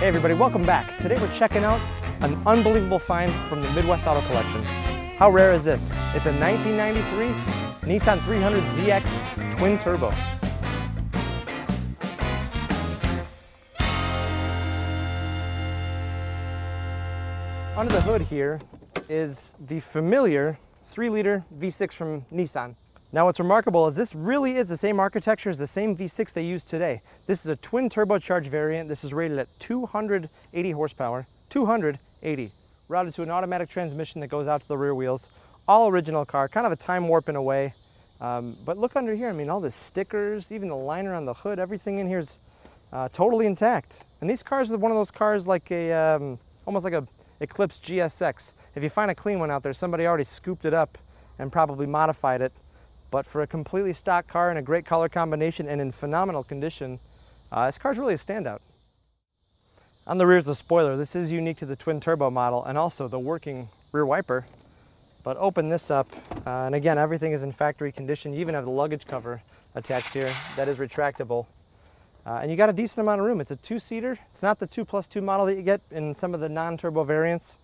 Hey everybody, welcome back. Today we're checking out an unbelievable find from the Midwest Auto Collection. How rare is this? It's a 1993 Nissan 300ZX Twin Turbo. Under the hood here is the familiar 3-liter V6 from Nissan. Now what's remarkable is this really is the same architecture as the same V6 they use today. This is a twin turbocharged variant. This is rated at 280 horsepower, 280, routed to an automatic transmission that goes out to the rear wheels. All original car, kind of a time warp in a way. Um, but look under here, I mean, all the stickers, even the liner on the hood, everything in here is uh, totally intact. And these cars are one of those cars like a, um, almost like a Eclipse GSX. If you find a clean one out there, somebody already scooped it up and probably modified it. But for a completely stock car in a great color combination and in phenomenal condition, uh, this car's really a standout. On the rear is a spoiler. This is unique to the twin turbo model and also the working rear wiper. But open this up, uh, and again, everything is in factory condition. You even have the luggage cover attached here that is retractable. Uh, and you got a decent amount of room. It's a two-seater. It's not the two plus two model that you get in some of the non-turbo variants,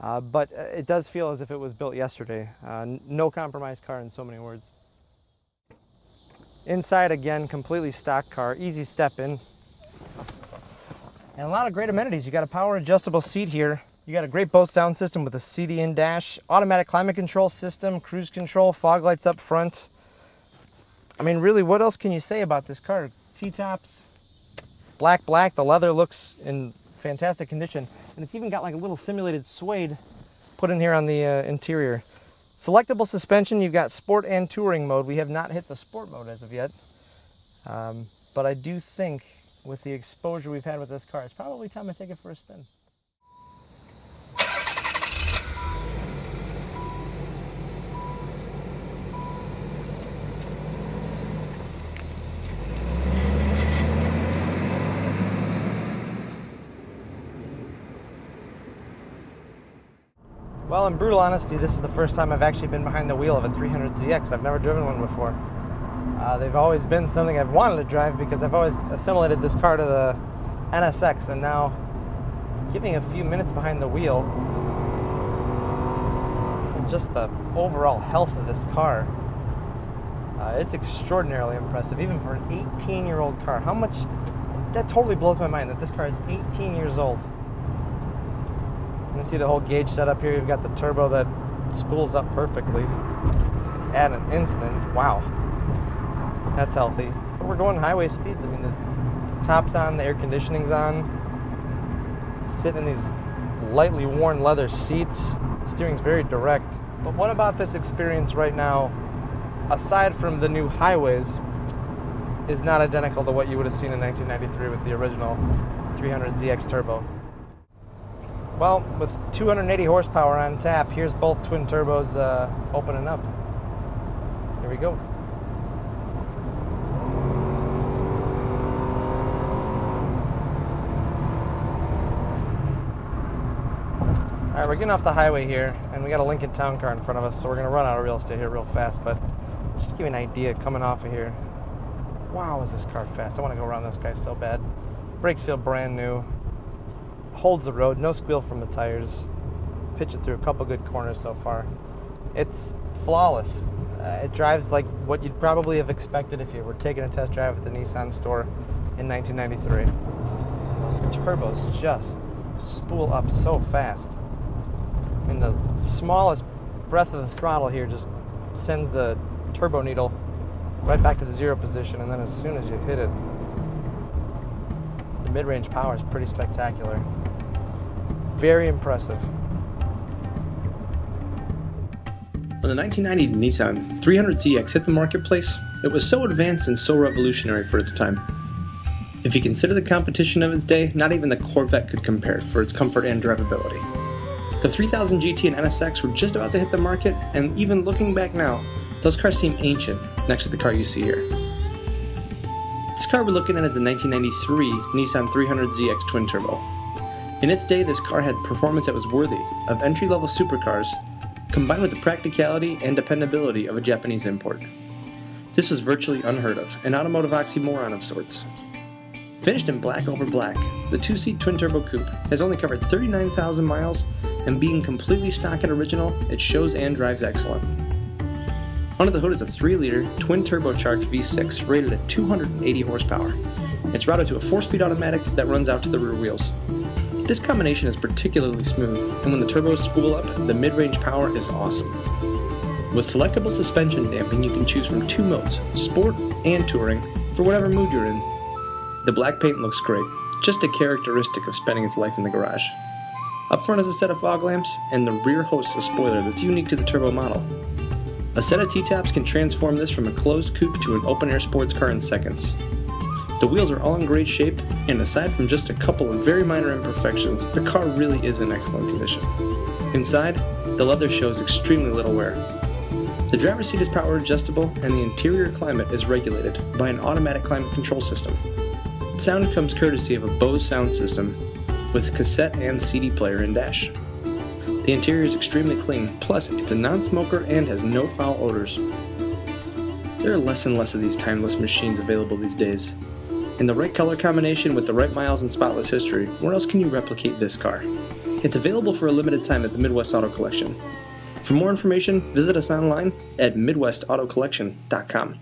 uh, but uh, it does feel as if it was built yesterday. Uh, no compromise car in so many words. Inside again, completely stock car, easy step in. And a lot of great amenities. You got a power adjustable seat here. You got a great Bose sound system with a CD in dash, automatic climate control system, cruise control, fog lights up front. I mean, really, what else can you say about this car? T-tops, black, black. The leather looks in fantastic condition. And it's even got like a little simulated suede put in here on the uh, interior. Selectable suspension, you've got sport and touring mode. We have not hit the sport mode as of yet. Um, but I do think with the exposure we've had with this car, it's probably time to take it for a spin. Well, in brutal honesty, this is the first time I've actually been behind the wheel of a 300ZX. I've never driven one before. Uh, they've always been something I've wanted to drive because I've always assimilated this car to the NSX, and now giving a few minutes behind the wheel, and just the overall health of this car, uh, it's extraordinarily impressive, even for an 18 year old car. How much that totally blows my mind that this car is 18 years old. Can see the whole gauge setup here. You've got the turbo that spools up perfectly at an instant. Wow. That's healthy. But we're going highway speeds. I mean, the top's on, the air conditioning's on. Sitting in these lightly worn leather seats. The steering's very direct. But what about this experience right now, aside from the new highways, is not identical to what you would have seen in 1993 with the original 300ZX Turbo? Well, with 280 horsepower on tap, here's both twin turbos uh, opening up. Here we go. All right, we're getting off the highway here, and we got a Lincoln Town Car in front of us, so we're gonna run out of real estate here real fast, but just give you an idea coming off of here. Wow, is this car fast? I wanna go around this guy so bad. Brakes feel brand new holds the road, no squeal from the tires. Pitch it through a couple good corners so far. It's flawless. Uh, it drives like what you'd probably have expected if you were taking a test drive at the Nissan store in 1993. Those turbos just spool up so fast. I mean, the smallest breath of the throttle here just sends the turbo needle right back to the zero position, and then as soon as you hit it, mid-range power is pretty spectacular. Very impressive. When the 1990 Nissan 300ZX hit the marketplace, it was so advanced and so revolutionary for its time. If you consider the competition of its day, not even the Corvette could compare for its comfort and drivability. The 3000 GT and NSX were just about to hit the market, and even looking back now, those cars seem ancient next to the car you see here. This car we're looking at is the 1993 Nissan 300ZX Twin Turbo. In its day, this car had performance that was worthy of entry level supercars, combined with the practicality and dependability of a Japanese import. This was virtually unheard of, an automotive oxymoron of sorts. Finished in black over black, the two seat twin turbo coupe has only covered 39,000 miles, and being completely stock and original, it shows and drives excellent. Under the hood is a 3 liter twin turbocharged V6 rated at 280 horsepower. It's routed to a 4 speed automatic that runs out to the rear wheels. This combination is particularly smooth, and when the turbos spool up, the mid range power is awesome. With selectable suspension damping, you can choose from two modes sport and touring for whatever mood you're in. The black paint looks great, just a characteristic of spending its life in the garage. Up front is a set of fog lamps, and the rear hosts a spoiler that's unique to the turbo model. A set of T-tops can transform this from a closed coupe to an open-air sports car in seconds. The wheels are all in great shape, and aside from just a couple of very minor imperfections, the car really is in excellent condition. Inside, the leather shows extremely little wear. The driver's seat is power adjustable, and the interior climate is regulated by an automatic climate control system. Sound comes courtesy of a Bose sound system with cassette and CD player in dash. The interior is extremely clean, plus it's a non-smoker and has no foul odors. There are less and less of these timeless machines available these days. In the right color combination with the right miles and spotless history, where else can you replicate this car? It's available for a limited time at the Midwest Auto Collection. For more information, visit us online at MidwestAutoCollection.com.